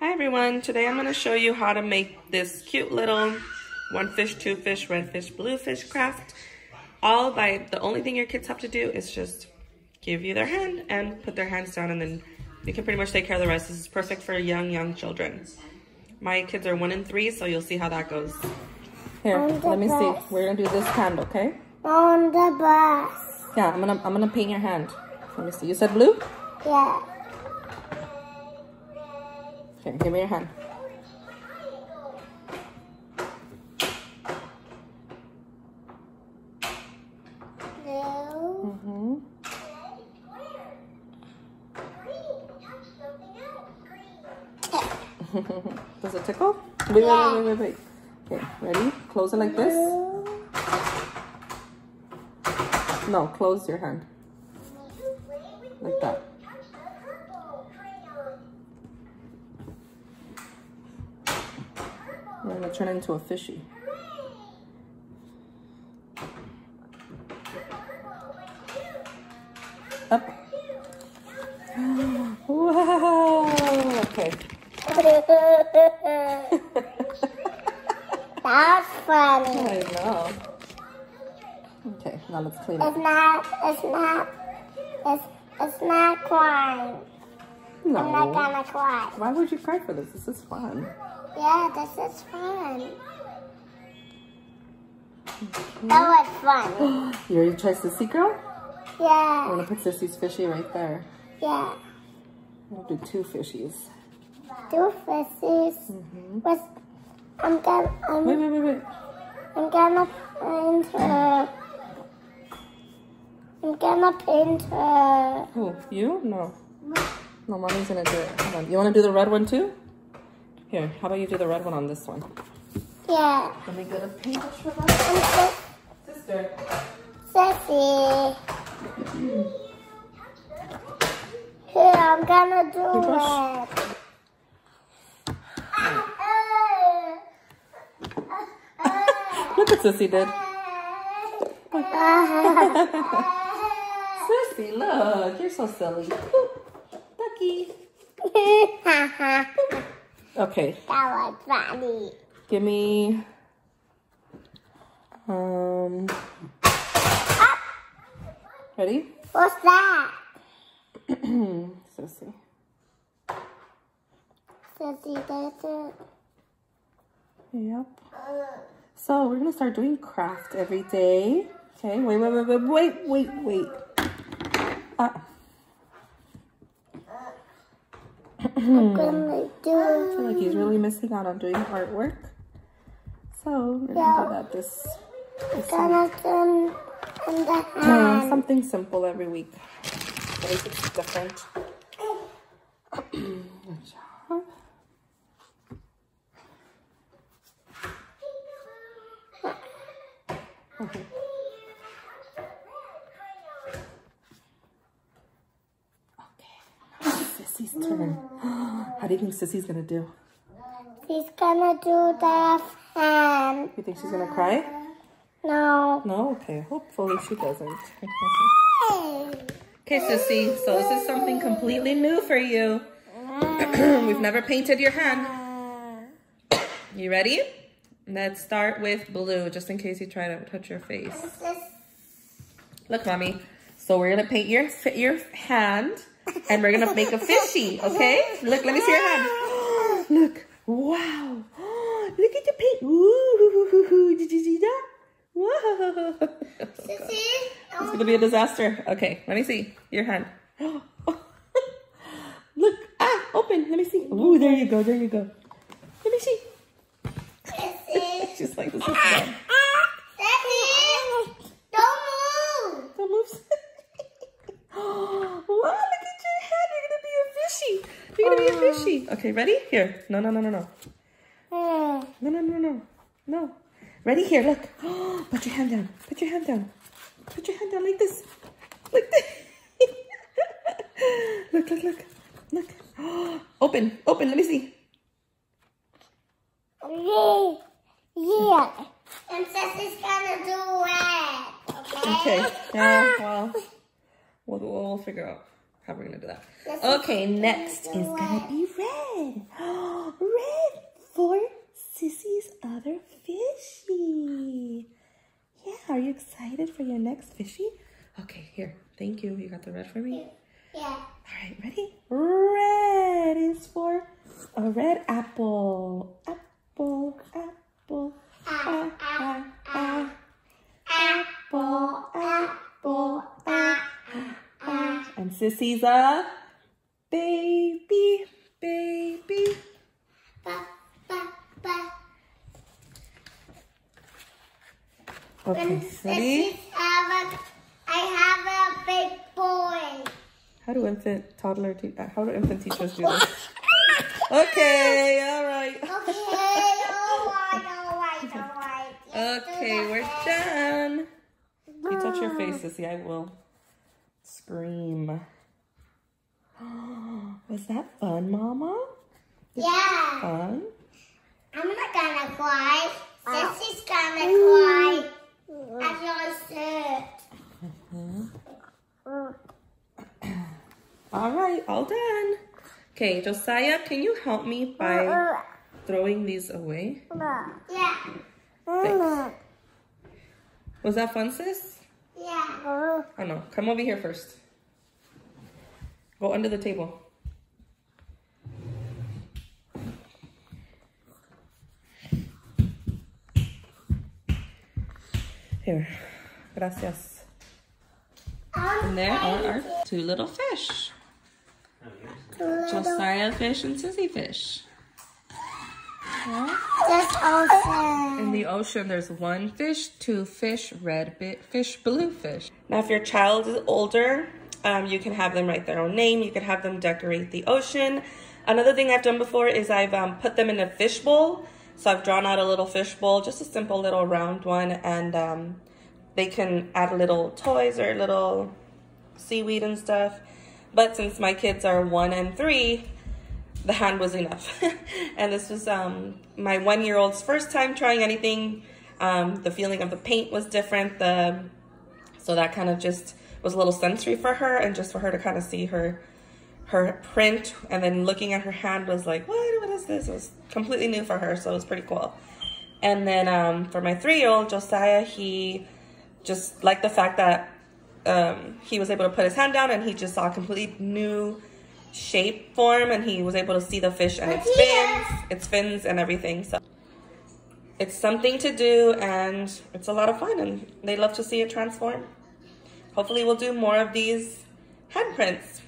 Hi everyone, today I'm gonna show you how to make this cute little one fish, two fish, red fish, blue fish craft. All by, the only thing your kids have to do is just give you their hand and put their hands down and then you can pretty much take care of the rest. This is perfect for young, young children. My kids are one and three, so you'll see how that goes. Here, On the let me see. We're gonna do this hand, okay? On the bus. Yeah, I'm gonna I'm gonna paint your hand. Let me see. You said blue? Yeah. Here, give me your hand. Blue. Mm-hmm. Does it tickle? Wait, Yeah. wait, wait, wait, wait. Okay, ready? Close it like this. No, close your hand. Like that. We're gonna turn it into a fishy. Up. Wow. Okay. That's funny. I know. Okay, now let's clean it. It's not, it's not, it's, it's not crying. I'm not gonna cry. Why would you cry for this? This is fun. Yeah, this is fun. That was fun. You ready to try Sissy Girl? Yeah. I'm gonna put Sissy's fishy right there. yeah. I'll do two fishies. Two fishes. Mm-hmm. What's, I'm gonna, I'm, Wait, wait, wait, wait. I'm gonna paint her. I'm gonna paint her. Who? You? No. No, mommy's gonna do it. Hold on. You wanna do the red one too? Here, how about you do the red one on this one? Yeah. Let me get a paintbrush for that. Sister. sassy. Here, I'm gonna do Paintbrush? it. Look what Sissy did. Sissy, look. You're so silly. That Okay, was funny. give me... Um... Ready? What's that? Sissy. Sassy, that's it. Yep. So we're gonna start doing craft every day. Okay, wait, wait, wait, wait, wait, wait, wait. Uh, I'm gonna do I feel like he's really missing out on doing artwork. So we're gonna do that this, this gonna turn the uh, hand. something simple every week. At it's different. Good job. Okay. Okay. Sissy's turn. How do you think Sissy's gonna do? She's gonna do the hand. You think she's gonna cry? No. No? Okay. Hopefully she doesn't. okay, Sissy. So this is something completely new for you. We've never painted your hand. You ready? Let's start with blue, just in case you try to touch your face. Look, mommy. So we're gonna paint your your hand, and we're gonna make a fishy. Okay? Look, let me see your hand. Look. Wow. Look at the paint. Ooh, did you see that? Whoa. Sissy? It's gonna be a disaster. Okay, let me see your hand. Look, ah, open. Let me see. Ooh, there you go. There you go. Let me see. Sissy? She's like, this is fun. Sissy? Don't move. Don't move. wow, look at your head. You're gonna be a fishy. You're gonna be a fishy. Okay, ready? Here. No, no, no, no, no. Hmm. No, no, no, no. No. Ready? Here, look. Put your hand down. Put your hand down. Put your hand down like this. Like this. look, look, look. Look. Open. Open. Let me see. Yeah. Yeah. And Sissy's gonna do it. Okay? Okay. Yeah, well, we'll, we'll figure out how we're gonna do that. Okay, next is gonna be red. red for Sissy's other fishy. Yeah, are you excited for your next fishy? Okay, here. Thank you. You got the red for me? Yeah. All right, ready? Red is for a red apple. And Sissy's a baby, baby. Ba, ba, ba. Okay, ready? this is a, I have a big boy. How do infant, toddler, te- uh, how do infant teachers do this? Okay, all right. Okay, all right, all right, all right. Let's Okay, we're head. done. You touch your face, Sissy, I will scream. Was that fun, Mama? Yeah. Fun? I'm not gonna cry. Oh. Sissy's gonna cry. Mm. As I said. Uh-huh. All right, all done. Okay, Josiah, can you help me by throwing these away? Yeah. Thanks. Was that fun, sis? Yeah. I know. Come over here first. Go under the table. Here. Gracias. And there are our two little fish. Josiah fish and Sissy fish. Ocean. In the ocean, there's one fish, two fish, red bit fish, blue fish. Now, if your child is older, um, you can have them write their own name. You can have them decorate the ocean. Another thing I've done before is I've um, put them in a fishbowl. So I've drawn out a little fishbowl, just a simple little round one, and um, they can add little toys or little seaweed and stuff. But since my kids are one and three, the hand was enough. and this was um, my one year old's first time trying anything. Um, the feeling of the paint was different. The so that kind of just was a little sensory for her, and just for her to kind of see her her print, and then looking at her hand was like, what? What is this? It was completely new for her, so it was pretty cool. And then um, for my three year old Josiah, he just liked the fact that um, he was able to put his hand down and he just saw a completely new shape form and he was able to see the fish and its fins, its fins and everything. So it's something to do and it's a lot of fun and they love to see it transform. Hopefully we'll do more of these handprints.